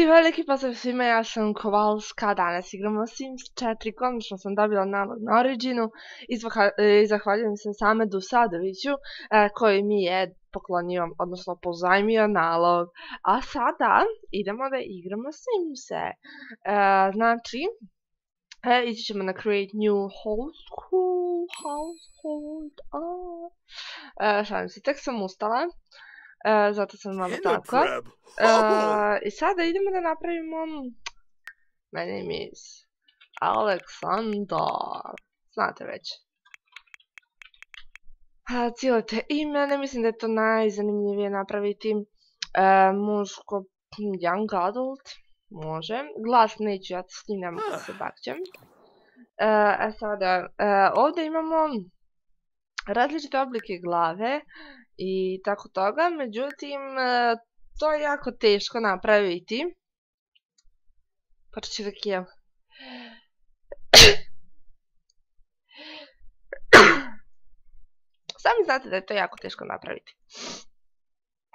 I veliki pozdrav svima, ja sam Kovalska, danas igramo Sims 4, konačno sam dobila nalog na Originu i zahvaljujem se Samedu Sadoviću e, koji mi je poklonio, odnosno pozajmio nalog. A sada idemo da igramo Simse. E, znači, e, ići ćemo na Create New Household, Household, šalim se, tek sam ustala. E, zato sam malo tako. E, I sada idemo da napravimo... My name is Aleksandar. Znate već. Cijelo te ime, ne mislim da je to najzanimljivije napraviti. E, muško, young adult, može. Glas neću, ja s njim da se bakćem. E sada, ovdje imamo različite oblike glave i tako toga, međutim e, to je jako teško napraviti. Ću da Sami znate da je to jako teško napraviti.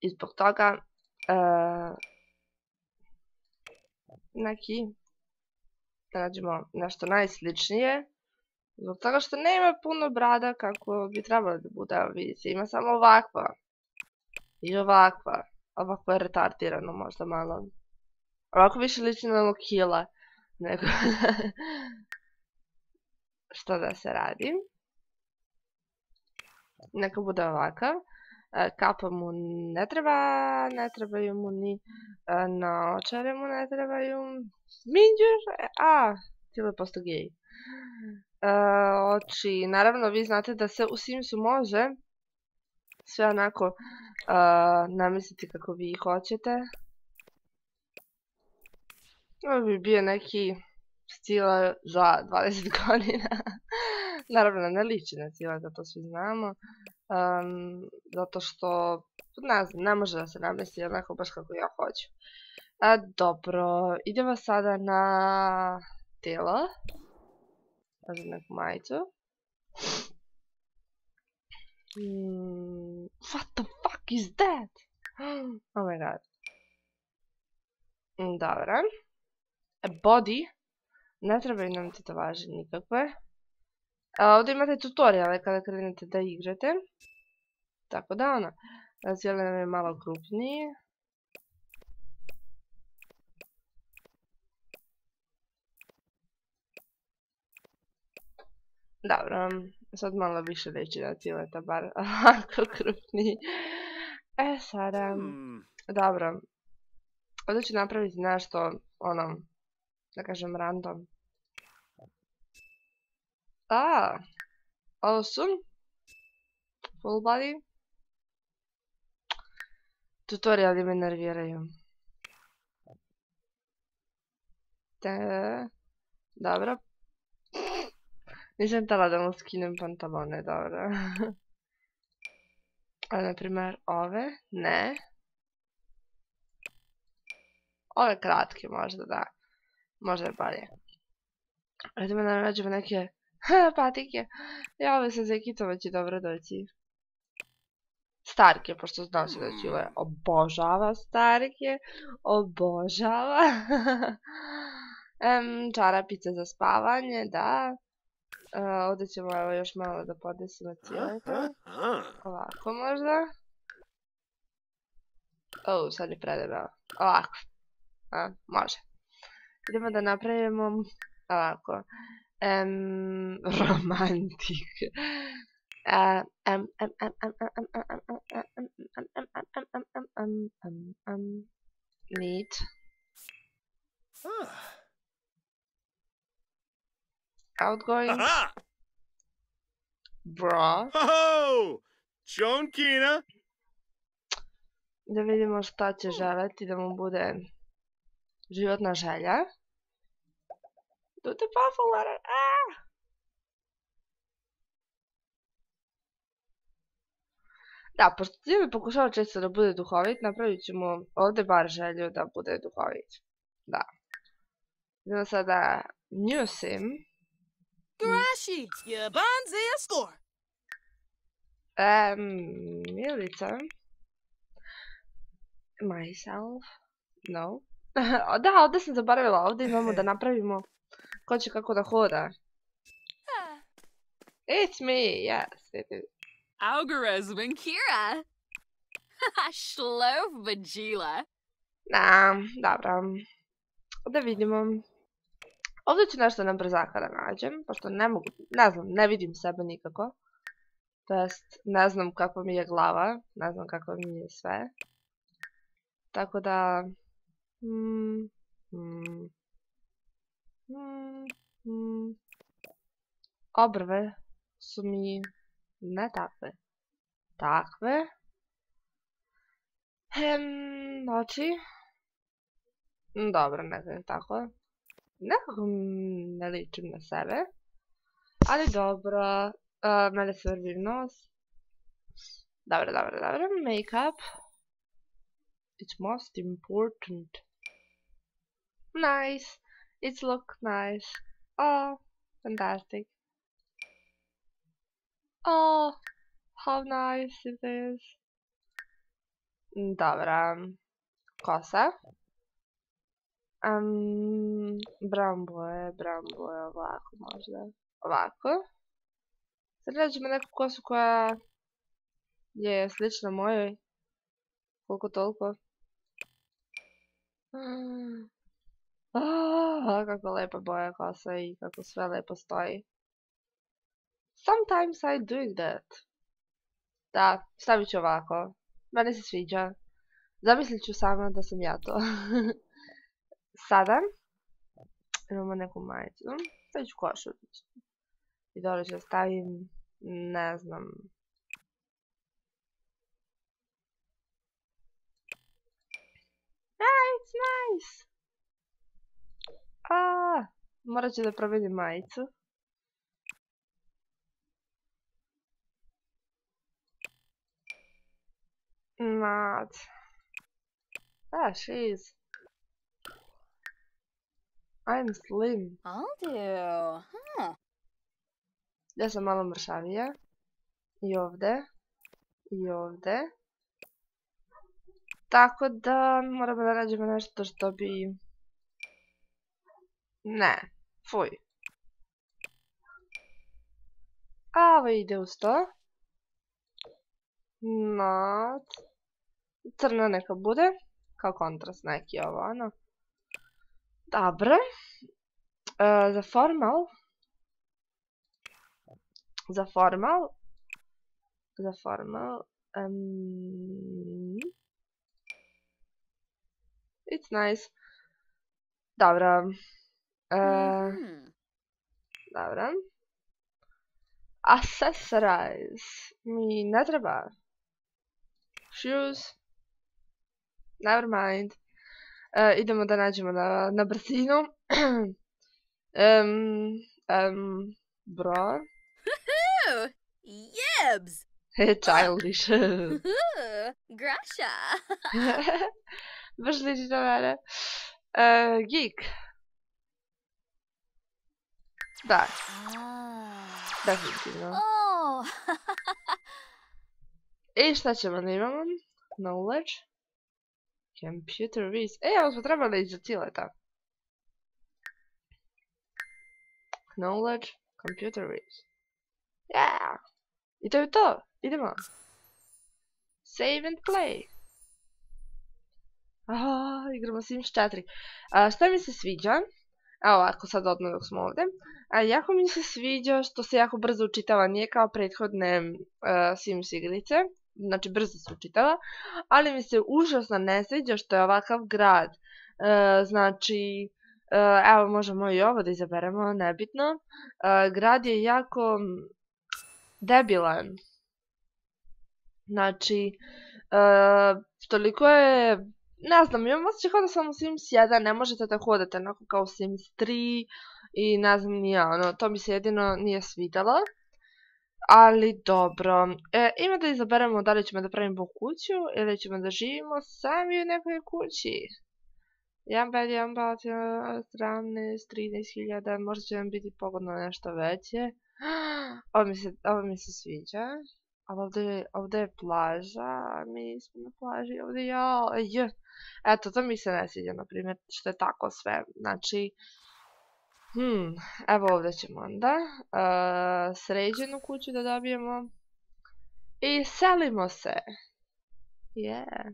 I zbog toga uh, neki da nađemo nešto najsličnije Zbog toga što nema puno brada kako bi trebalo da bude, vidite, ima samo ovakva. I ovakva. Ovako je retardirano možda malo. Ovako više liči na Lokila. Nego... što da se radi. Neka bude ovakav. E, kapa mu ne treba, ne trebaju mu ni e, naočare mu ne trebaju. Minđuš, a, tijelo je posto gej. E, oči. Naravno, vi znate da se u Simsu može sve onako uh, namisliti kako vi hoćete. Ovo bi bio neki stila za 20 godina. Naravno, ne liči na stila, da to svi znamo. zato što, ne znam, ne može da se namesti onako baš kako ja hoću. A, dobro, idemo sada na tijelo. Možda neku majicu. Hmm, what the fuck is that? Oh my god. Hmm, dobro. E, body. Ne trebaju nam tetovaže nikakve. ovdje imate tutoriale kada krenete da igrate. Tako da ono. Cijeli nam je malo krupniji. Dobro, sad malo više reći da cileta, bar ovako krupniji. E, sada, hmm. dobro. Ovdje ću napraviti nešto, ono, da kažem random. A, awesome. Full body. Tutoriali me nerviraju. Te, dobro, nisam tala da mu skinem pantalone, dobro. A na primjer ove, ne. Ove kratke možda, da. Možda je bolje. Idemo da nađemo neke patike. I ove sa zekitova će dobro doći. Starke, pošto znam se da će ove obožava starke. Obožava. čarapice za spavanje, da. Uh, ovdje ćemo evo još malo da podesimo cijeleta. Ovako možda. O, sad je predebao. Ovako. A, može. Idemo da napravimo ovako. Um, romantik. Neat. Outgoing. Aha! Bra. Ho! Kina! Da vidimo šta će želeti da mu bude životna želja. Do the buffalo! Ah! Da, pošto mi pokušava često da bude duhovit, napravit ćemo ovdje bar želju da bude duhovit. Da. Idemo sada new sim. Garashi, your bonds a score. Um, Milica. Myself. No. da, ovdje sam zaboravila, ovdje imamo da napravimo ko će kako da hoda. It's me, yes, it is. Algaraz Winkira. Shlof Vajila. Da, dobro. Da vidimo. Ovdje ću nešto na brzaka da nađem, pošto ne mogu, ne znam, ne vidim sebe nikako. To jest, ne znam kako mi je glava, ne znam kako mi je sve. Tako da... Mm, mm, mm. Obrve su mi ne takve. Takve. Hem, oči. Dobro, ne znam tako. Nekako ne ličim na sebe. Ali dobro, uh, mene se vrvi nos. Dobro, dobro, dobro. Make-up. It's most important. Nice. It's look nice. Oh, fantastic. Oh, how nice it is. Dobra. Kosa. Um, brown boje, brown boje, ovako možda. Ovako. Sad nađemo neku kosu koja je slična mojoj. Koliko toliko. Ah, kako lepa boja kosa i kako sve lepo stoji. Sometimes I do that. Da, stavit ću ovako. Mene se sviđa. Zamislit ću sama da sam ja to. Sada imamo neku majicu. Stavit ću košuljicu. I dole ću stavim, ne znam. It's nice! A, morat ću da promijenim majicu. Not. Ah, she is. I'm slim. I'll do. Huh. Ja sam malo mršavija. I ovdje. I ovdje. Tako da moramo da nađemo nešto što bi... Ne. Fuj. A ovo ide uz to. Not. Crna neka bude. Kao kontrast neki ovo ono. Dobro. E, za formal. Za formal. Za formal. Um, it's nice. Dobro. E, Mhm. dobro. Accessorize. Mi ne treba. Shoes. Never mind. E, idemo da nađemo na, na brzinu. um, um. Ooh, Yibs. Childish. Grasha. Baš liči na mene. E, geek. Da, Ah. definitivno. Oh. I šta ćemo da imamo? Knowledge. Computer viz. E, ovo smo trebali iza cileta. Knowledge. Computer viz. Yeah! I to je to. Idemo. Save and play. Ah, igramo Sims 4. A, šta mi se sviđa? Evo ovako sad odmah dok smo ovdje. A, jako mi se sviđa što se jako brzo učitava, nije kao prethodne uh, Sims igrice. Znači brzo se učitava. Ali mi se užasno ne sviđa što je ovakav grad. E, znači, e, evo možemo i ovo da izaberemo, nebitno. E, grad je jako debilan. Znači, toliko je, ne znam, imam osjećaj kao da sam u Sims 1, ne možete da hodate onako kao Sims 3 i ne znam ni ja, ono, to mi se jedino nije svidjelo. Ali dobro, e, ima da izaberemo da li ćemo da pravimo kuću ili ćemo da živimo sami u nekoj kući. Jedan bed, jedan bat, 13, 13.000, možda će nam biti pogodno nešto veće. Ovo mi se, ovo mi se sviđa. Ali ovdje, je- ovdje je plaža, mi smo na plaži, ovdje ja. Eto, to mi se ne sviđa, na primjer, što je tako sve. Znači, hmm, evo ovdje ćemo onda uh, sređenu kuću da dobijemo. I selimo se. Yeah.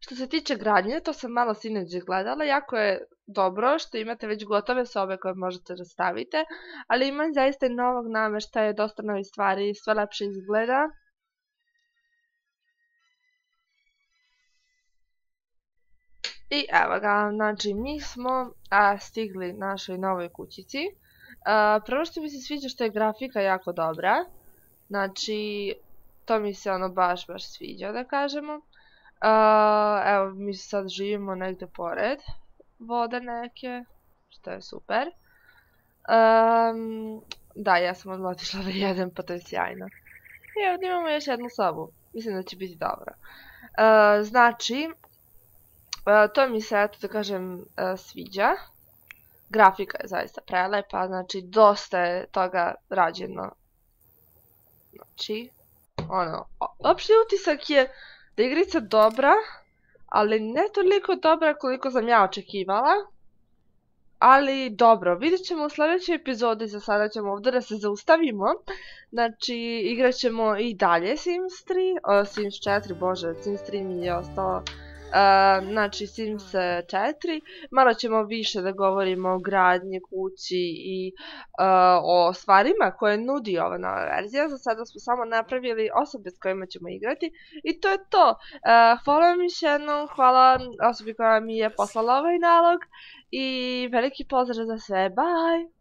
Što se tiče gradnje, to sam malo sinoć gledala, jako je dobro što imate već gotove sobe koje možete da stavite, ali ima zaista i novog nameštaja, dosta novih stvari, sve lepše izgleda. I evo ga, znači mi smo a, stigli našoj novoj kućici. prvo što mi se sviđa što je grafika jako dobra. Znači, to mi se ono baš baš sviđa da kažemo. evo, mi sad živimo negdje pored vode neke, što je super. da, ja sam odmah otišla da jedem, pa to je sjajno. I ovdje imamo još jednu sobu. Mislim da će biti dobro. znači, to mi se, eto da kažem, sviđa. Grafika je zaista prelepa, znači dosta je toga rađeno. Znači, ono, opšti utisak je da igrica dobra, ali ne toliko dobra koliko sam ja očekivala. Ali dobro, vidjet ćemo u sljedećoj epizodi, za sada ćemo ovdje da se zaustavimo. Znači, igrat ćemo i dalje Sims 3, Sims 4, bože, Sims 3 mi je znači Sims 4. Malo ćemo više da govorimo o gradnji kući i o stvarima koje nudi ova nova verzija. Za sada smo samo napravili osobe s kojima ćemo igrati i to je to. hvala vam još jednom, hvala osobi koja mi je poslala ovaj nalog i veliki pozdrav za sve, bye!